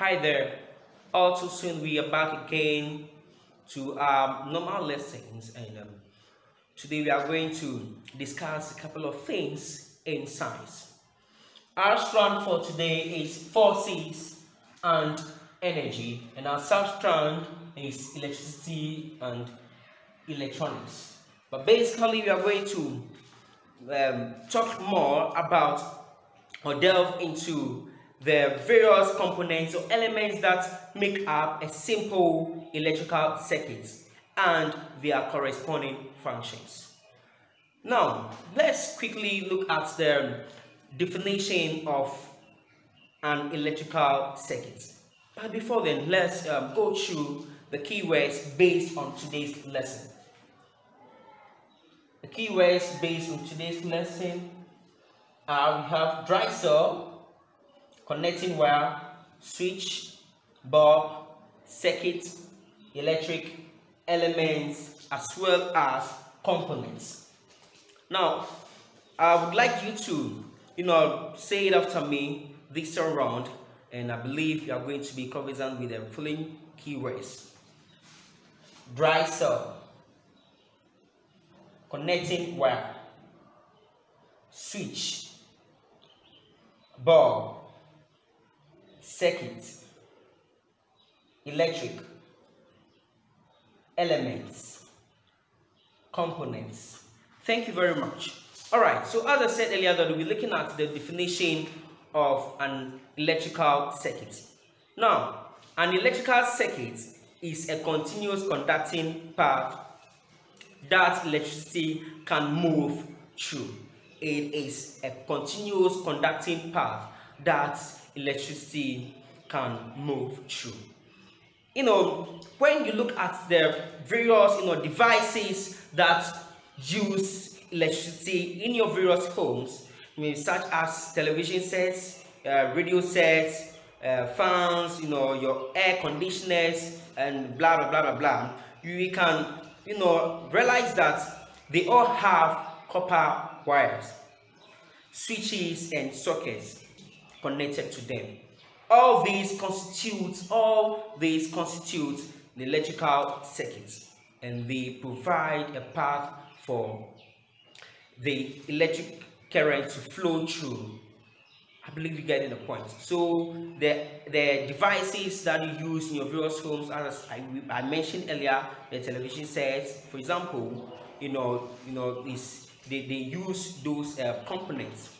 Hi there. All too soon we are back again to our normal lessons and um, today we are going to discuss a couple of things in science. Our strand for today is forces and energy and our substrand is electricity and electronics. But basically we are going to um, talk more about or delve into the various components or elements that make up a simple electrical circuit and their corresponding functions. Now, let's quickly look at the definition of an electrical circuit. But before then, let's um, go through the keywords based on today's lesson. The keywords based on today's lesson are we have dry cell, connecting wire, switch, bulb, circuit, electric elements, as well as components. Now, I would like you to, you know, say it after me this round, and I believe you are going to be conversant with the following keywords. Dry cell, connecting wire, switch, bulb, circuit, electric, elements, components. Thank you very much. All right, so as I said earlier, that we'll be looking at the definition of an electrical circuit. Now, an electrical circuit is a continuous conducting path that electricity can move through. It is a continuous conducting path that electricity can move through. You know, when you look at the various you know devices that use electricity in your various homes, I mean, such as television sets, uh, radio sets, uh, fans, you know, your air conditioners, and blah blah blah blah blah, you can you know realize that they all have copper wires, switches, and sockets connected to them. All these constitute all these constitute the electrical circuits, and they provide a path for the electric current to flow through. I believe you're getting the point. So the the devices that you use in your various homes, as I, I mentioned earlier, the television sets, for example, you know, you know, is they, they use those uh, components.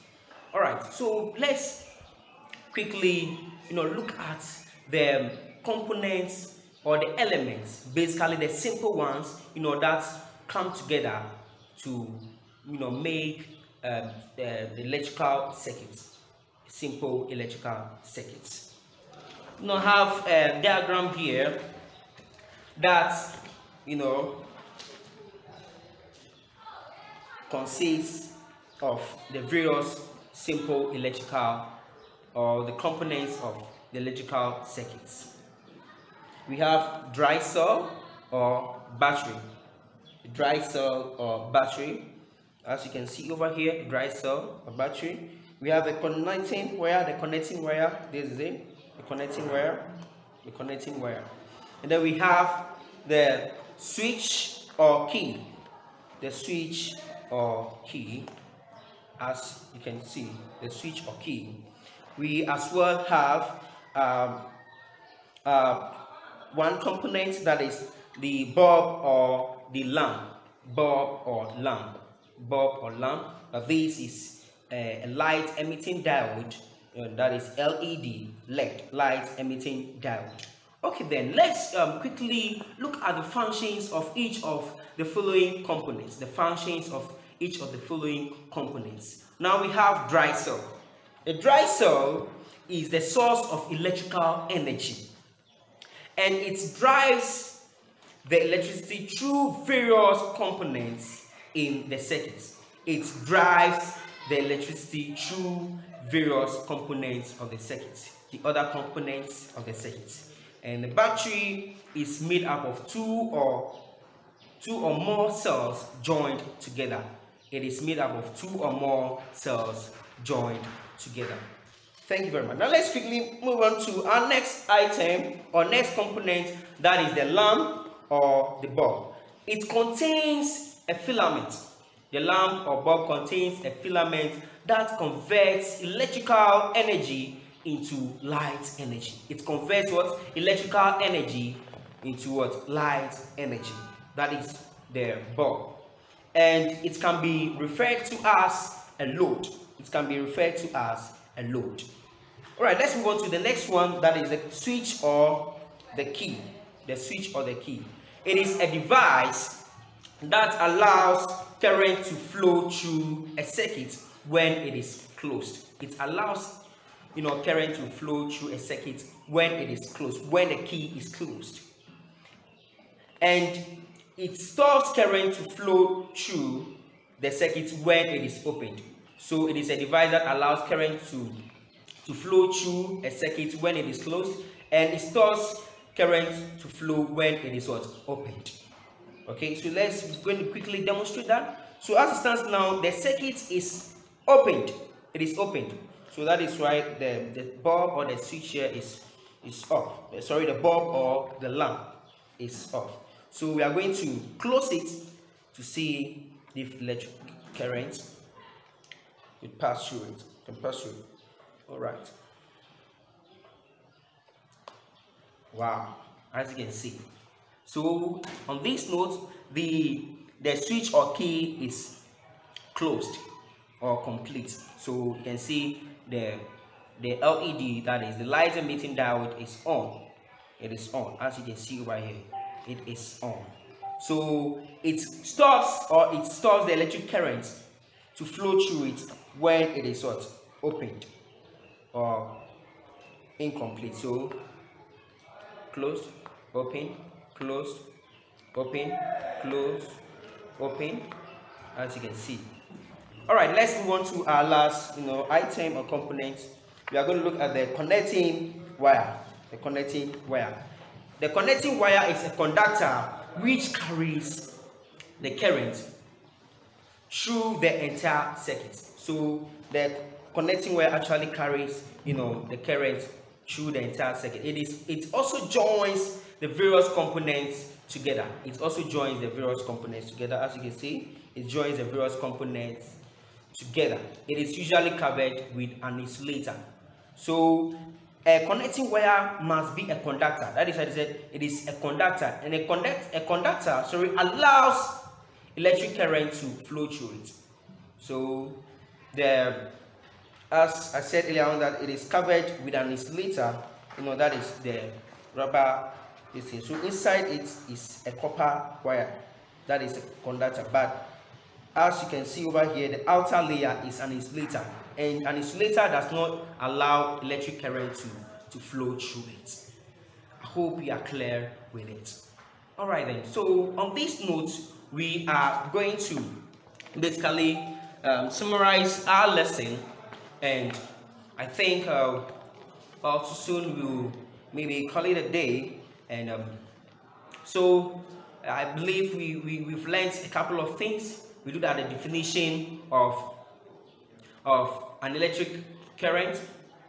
All right, so let's quickly, you know, look at the components or the elements, basically the simple ones, you know, that come together to, you know, make um, uh, the electrical circuits, simple electrical circuits. You know, have a diagram here that, you know, consists of the various simple electrical or the components of the electrical circuits. We have dry cell or battery. Dry cell or battery. As you can see over here, dry cell or battery. We have the connecting wire, the connecting wire. This is it, the connecting wire, the connecting wire. And then we have the switch or key. The switch or key as you can see the switch or key we as well have um, uh, one component that is the bulb or the lamp bulb or lamp bulb or lamp this is a, a light emitting diode uh, that is LED LED light emitting diode okay then let's um, quickly look at the functions of each of the following components the functions of each of the following components. Now we have dry cell. A dry cell is the source of electrical energy and it drives the electricity through various components in the circuit. It drives the electricity through various components of the circuit, the other components of the circuit. And the battery is made up of two or two or more cells joined together it is made up of two or more cells joined together. Thank you very much. Now let's quickly move on to our next item or next component that is the lamp or the bulb. It contains a filament. The lamp or bulb contains a filament that converts electrical energy into light energy. It converts what? Electrical energy into what? Light energy. That is the bulb. And it can be referred to as a load. It can be referred to as a load. All right, let's move on to the next one that is the switch or the key. The switch or the key. It is a device that allows current to flow through a circuit when it is closed. It allows you know current to flow through a circuit when it is closed, when the key is closed. And it stops current to flow through the circuit when it is opened. So it is a device that allows current to to flow through a circuit when it is closed and it stores current to flow when it is what? Opened. Okay so let's going to quickly demonstrate that. So as it stands now the circuit is opened. It is opened. So that is why the the bulb or the switch here is is off. Uh, sorry the bulb or the lamp is off. So we are going to close it to see if electric current will pass through it can pass through all right. Wow. As you can see. So on this note the the switch or key is closed or complete. So you can see the the led that is the light emitting diode is on. It is on. As you can see right here it is on. So it stops or it stops the electric current to flow through it when it is what? Opened or incomplete. So closed open closed open close open as you can see. All right let's move on to our last you know item or component. We are going to look at the connecting wire the connecting wire. The connecting wire is a conductor which carries the current through the entire circuit. So the connecting wire actually carries you know the current through the entire circuit. It is it also joins the various components together. It also joins the various components together. As you can see it joins the various components together. It is usually covered with an insulator. So a connecting wire must be a conductor. That is i said it is a conductor. And a conduct a conductor sorry allows electric current to flow through it so the as I said earlier on that it is covered with an insulator, you know, that is the rubber this thing. So inside it is a copper wire, that is a conductor. But as you can see over here, the outer layer is an insulator, and an insulator does not allow electric current to, to flow through it. I hope you are clear with it. All right then. So on this note, we are going to basically um, summarize our lesson and I think uh, also soon we'll maybe call it a day and um, so I believe we, we, we've learned a couple of things. We looked at the definition of of an electric current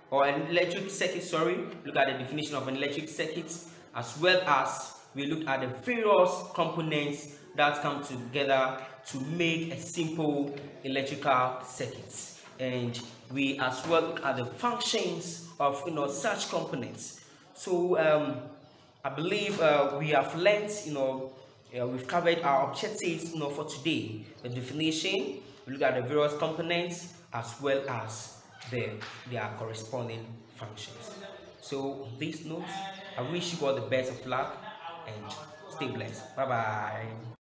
or an electric circuit sorry. Look at the definition of an electric circuit as well as we looked at the various components that come together to make a simple electrical circuit. And we as well look at the functions of you know such components. So um, i believe uh, we have learned you know uh, we've covered our objectives you know for today. The definition we look at the various components as well as the their corresponding functions. So on these notes i wish you all the best of luck and stay blessed. Bye bye